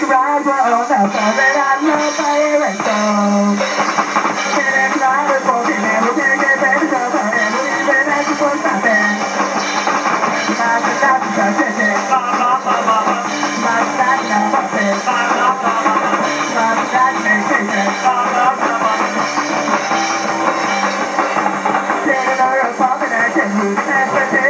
For all the fun that I love by every song. Take a ride for the never can get better far and we even have to put that back. My God, that's a. My God, that's a. My God, that's a shit. Take another pop and I can move.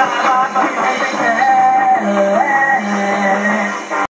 Thank you.